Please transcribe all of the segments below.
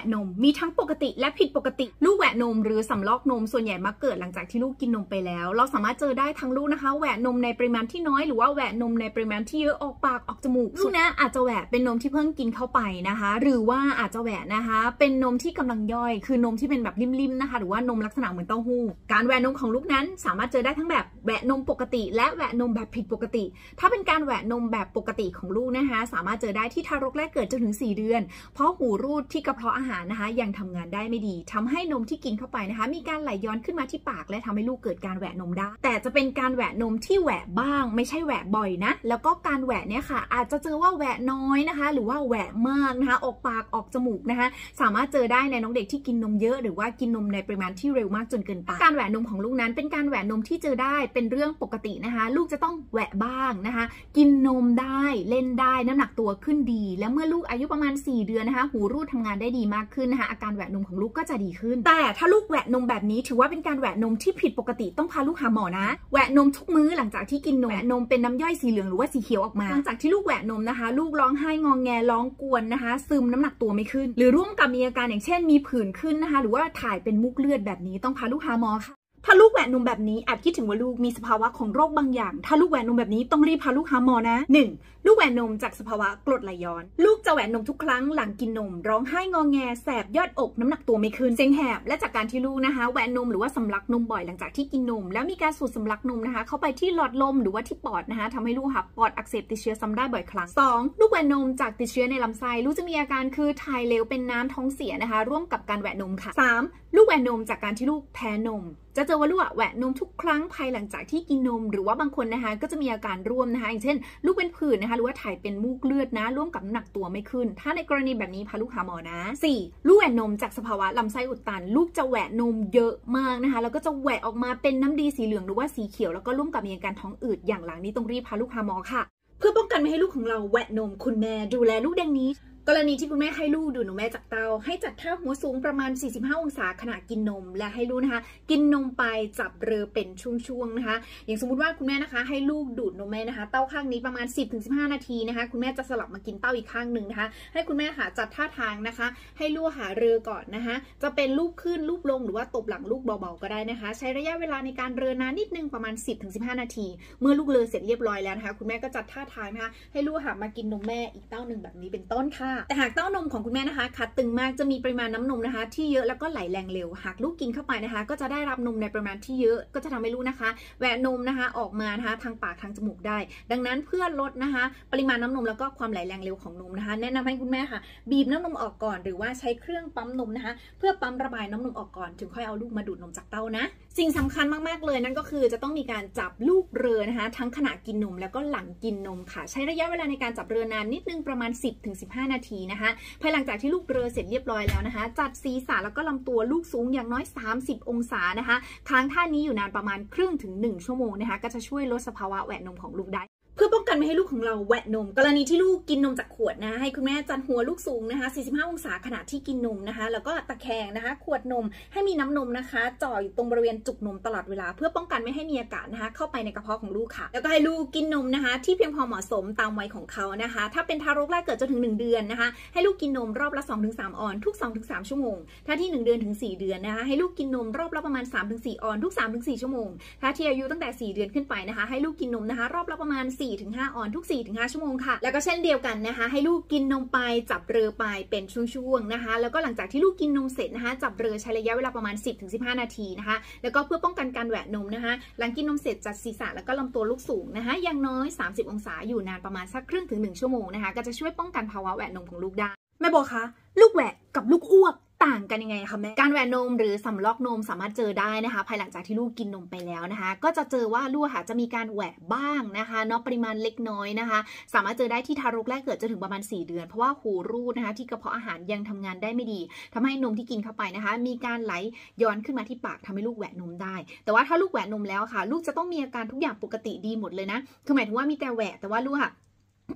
ะนมมีทั้งปกติและผิดปกติ ลูกแหวะนมหรือสำลอกนมส่วนใหญ่มักเกิดหลังจากที่ลูกกินนมไปแล้ว เราสามารถเจอได้ทั้งลูกนะคะแหวะนมในปริมาณที่น้อยหรือว่าแหวะนมในปริมาณที่เยอะออกปากออกจมูกลูกนะอาจจะแหวะเป็นนมที่เพิ่งกินเข้าไปนะคะ หรือว่าอาจจะแหวะนะคะ เป็นนมที่กำลังย่อย คือนมที่เป็นแบบริมๆนะคะ หรือว่านมลักษณะเหมือนเต้าหู้ การแหวะนมของลูกนั้นสามารถเจอได้ทั้งแบบแหวะนมปกติ และแหวะนมแบบผิดปกติ ถ้าเป็นการแหวะนมแบบปกติของลูกนะคะ สามารถเจอได้ที่ทารกแรกเกิดจนถึง 4 เดือน เพราะหูรูดที่กระเพาะอาหารนะคะ ยังทำงานได้ไม่ดีทำให้นมที่กินเข้าไปนะคะ มีการไหลย้อนขึ้นมาที่ปาก และทำให้ลูกเกิดการแหวะนมได้ แต่จะเป็นการแหวะนมที่แหวะบ้าง ไม่ใช่แหวะบ่อยนะ แล้วก็การแหวะเนี่ยค่ะ อาจจะเจอว่าแหวะน้อยนะคะ หรือว่าแหวะมากนะคะ ออกปากออกจมูกนะคะ สามารถเจอได้ในน้องเด็กที่กินนมเยอะ หรือว่ากินนมในปริมาณที่เร็วมากจนเกินไปการแหวะนมของลูกนั้นเป็นการแหวะนมที่เจอได้เป็นเรื่องปกตินะคะ ลูกจะต้องแหวะบ้างนะคะ กินนมได้เล่นได้น้ำหนักตัวขึ้นดี และเมื่อลูกอายุประมาณ 4 เดือนนะคะ หูรูดทำงานได้ดีมากขึ้นนะคะอาการแหวะนมของลูกก็จะดีขึ้น แต่ถ้าลูกแหวะนมแบบนี้ถือว่าเป็นการแหวะนมที่ผิดปกติต้องพาลูกหาหมอนะแหวะนมทุกมื้อหลังจากที่กินนมแหวะนมเป็นน้ำย่อยสีเหลืองหรือว่าสีเขียวออกมาหลังจากที่ลูกแหวะนมนะคะ ลูกร้องไห้งองแงร้องกวนนะคะ ซึมน้ำหนักตัวไม่ขึ้น หรือร่วมกับมีอาการอย่างเช่นมีผื่นขึ้นนะคะ หรือว่าถ่ายเป็นมุกเลือดแบบนี้ต้องพาลูกหาหมอค่ะถ้าลูกแหวนนมแบบนี้อาจคิดถึงว่าลูกมีสภาวะของโรคบางอย่าง ถ้าลูกแหวนนมแบบนี้ต้องรีบพาลูกหาหมอนะ 1. ลูกแหวนนมจากสภาวะกรดไหลย้อน ลูกจะแหวนนมทุกครั้งหลังกินนม ร้องไห้งองแงแสบยอดอกน้ำหนักตัวไม่ขึ้นเซ็งแหบและจากการที่ลูกนะคะแหวนนมหรือว่าสำลักนมบ่อยหลังจากที่กินนม แล้วมีการสูดสำลักนมนะคะ เข้าไปที่หลอดลมหรือว่าที่ปอดนะคะทำให้ลูกค่ะปอดอักเสบติดเชื้อซ้ำได้บ่อยครั้ง 2. ลูกแหวนนมจากติดเชื้อในลำไส้ลูกจะมีอาการคือถ่ายเหลวเป็นน้ำท้องเสียนะคะ ร่วมกับการแหวนนมค่ะ 3. ลูกแหวนนมจากการที่ลูกแพ้นมจะเจอว่าลูกอะแหวะนมทุกครั้งภายหลังจากที่กินนม หรือว่าบางคนนะคะก็จะมีอาการร่วมนะคะอย่างเช่น ลูกเป็นผื่นนะคะรือว่าถ่ายเป็นมูกเลือดนะ ร่วมกับน้ำหนักตัวไม่ขึ้น ถ้าในกรณีแบบนี้พาลูกหาหมอนะ 4. ลูกแหวนนมจากสภาวะลำไส้อุดตัน ลูกจะแหวนนมเยอะมากนะคะ แล้วก็จะแหวะออกมาเป็นน้ำดีสีเหลืองหรือว่าสีเขียวแล้วก็ร่วมกับมีอาการท้องอืดอย่างหลังนี้ต้องรีบพาลูกหาหมอค่ะ เพื่อป้องกันไม่ให้ลูกของเราแหวะนมคุณแม่ดูแลลูกดังนี้ กรณีที่คุณแม่ให้ลูกดูดนมแม่จากเตา ให้จัดท่าหัวสูงประมาณ 45 องศาขณะกินนม และให้ลูกนะคะ กินนมไปจับเรือเป็นช่วงๆนะคะ อย่างสมมุติว่าคุณแม่นะคะ ให้ลูกดูดนมแม่นะคะ เต้าข้างนี้ประมาณ 10-15 นาทีนะคะ คุณแม่จะสลับมากินเต้าอีกข้างหนึ่งนะคะ ให้คุณแม่ค่ะจัดท่าทางนะคะ ให้ลูกหาเรือก่อนนะคะ จะเป็นลูกขึ้นลูกลงหรือว่าตบหลังลูกเบาๆก็ได้นะคะ ใช้ระยะเวลาในการเรือนานนิดนึงประมาณ 10-15 นาที เมื่อลูกเรือเสร็จเรียบร้อยแล้วนะคะ คุณแม่ก็จัดท่าทางนะคะ ให้ลูกหามากินนมแม่อีกเต้าหนึ่งแบบนี้เป็นต้นค่ะแต่หากเต้านมของคุณแม่นะคะคัดตึงมากจะมีปริมาณน้ำนมนะคะ ที่เยอะแล้วก็ไหลแรงเร็ว หากลูกกินเข้าไปนะคะ ก็จะได้รับนมในปริมาณที่เยอะก็จะทำให้ลูกนะคะแหวนมนะคะออกมานะคะทางปากทางจมูกได้ ดังนั้นเพื่อลดนะคะ ปริมาณน้ำนมแล้วก็ความไหลแรงเร็วของนมนะคะ แนะนำให้คุณแม่ค่ะ บีบน้ำนมออกก่อน หรือว่าใช้เครื่องปั๊มนมนะคะ เพื่อปั๊มระบายน้ำนมออกก่อนถึงค่อยเอาลูกมาดูดนมจากเต้านะ สิ่งสำคัญมากๆเลยนั่นก็คือจะต้องมีการจับลูกเรือนะคะ ทั้งขณะกินนมแล้วก็หลังกินนมค่ะ ใช้ระยะเวลาในการจับเรือนานนิดนึงประมาณ 10-15 นาทีนะคะ ภายหลังจากที่ลูกเรือเสร็จเรียบร้อยแล้วนะคะ จัดศีรษะแล้วก็ลำตัวลูกสูงอย่างน้อย 30 องศานะคะ ค้างท่านี้อยู่นานประมาณครึ่งถึง 1 ชั่วโมงนะคะ ก็จะช่วยลดสภาวะแหวนนมของลูกได้ เพื่อป้องกันไม่ให้ลูกของเราแหวะนม กรณีที่ลูกกินนมจากขวดนะให้คุณแม่จัดหัวลูกสูงนะคะ 45 องศาขณะที่กินนมนะคะ แล้วก็ตะแคงนะคะ ขวดนมให้มีน้ำนมนะคะ จ่ออยู่ตรงบริเวณจุกนมตลอดเวลา เพื่อป้องกันไม่ให้มีอากาศนะคะ เข้าไปในกระเพาะของลูกค่ะ แล้วก็ให้ลูกกินนมนะคะ ที่เพียงพอเหมาะสมตามวัยของเขานะคะ ถ้าเป็นทารกแรกเกิดจนถึง 1 เดือนนะคะ ให้ลูกกินนมรอบละ 2-3 ออนทุก 2-3 ชั่วโมง ถ้าที่ 1 เดือนถึง 4 เดือนนะคะให้ลูกกินนมรอบละประมาณ 3-4 ออนทุก 3-4 ชั่วโมง ถ้าที่อายุตั้งแต่ 4 เดือนขึ้นไปนะคะ ให้ลูกกินนมนะคะ รอบละประมาณ4-5 ออนทุก 4-5 ชั่วโมงค่ะ แล้วก็เช่นเดียวกันนะคะ ให้ลูกกินนมไปจับเรือไปเป็นช่วงๆนะคะ แล้วก็หลังจากที่ลูกกินนมเสร็จนะคะ จับเรือใช้ระยะเวลาประมาณ 10-15 นาทีนะคะ แล้วก็เพื่อป้องกันการแหวะนมนะคะ หลังกินนมเสร็จจัดศีรษะแล้วก็ลำตัวลูกสูงนะคะอย่างน้อย 30 องศาอยู่นานประมาณสักครึ่งถึง1ชั่วโมงนะคะ ก็จะช่วยป้องกันภาวะแหวะนมของลูกได้แม่บอกคะลูกแหวะกับลูกอ้วก ต่างกันยังไงคะแม่ การแหวนนมหรือสำลอกนมสามารถเจอได้นะคะ ภายหลังจากที่ลูกกินนมไปแล้วนะคะ ก็จะเจอว่าลูกค่ะจะมีการแหวะบ้างนะคะเนาะปริมาณเล็กน้อยนะคะ สามารถเจอได้ที่ทารกแรกเกิดจนถึงประมาณ 4 เดือน เพราะว่าหูรูดนะคะที่กระเพาะอาหารยังทำงานได้ไม่ดีทำให้นมที่กินเข้าไปนะคะ มีการไหลย้อนขึ้นมาที่ปากทำให้ลูกแหวะนมได้ แต่ว่าถ้าลูกแหวะนมแล้วค่ะ ลูกจะต้องมีอาการทุกอย่างปกติดีหมดเลยนะคือหมายถึงว่ามีแต่แหวะแต่ว่าลูกค่ะ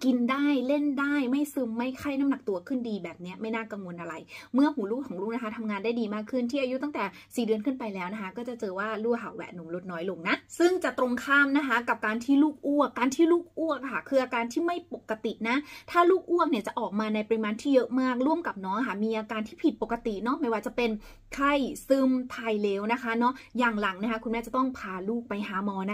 กินได้เล่นได้ไม่ซึมไม่ไข้น้ำหนักตัวขึ้นดีแบบนี้ไม่น่ากังวลอะไร เมื่อหูลูกของลูกนะคะทำงานได้ดีมากขึ้นที่อายุตั้งแต่ 4 เดือนขึ้นไปแล้วนะคะ ก็จะเจอว่าลูกหาแหวะนมลดน้อยลงนะ ซึ่งจะตรงข้ามนะคะ กับการที่ลูกอ้วก การที่ลูกอ้วกค่ะ คืออาการที่ไม่ปกตินะ ถ้าลูกอ้วกเนี่ยจะออกมาในปริมาณที่เยอะมากร่วมกับน้องค่ะมีอาการที่ผิดปกติเนาะไม่ว่าจะเป็นไข้ซึมถ่ายเลวนะคะเนาะอย่างหลังนะคะ คุณแม่จะต้องพาลูกไปหาหมอนะ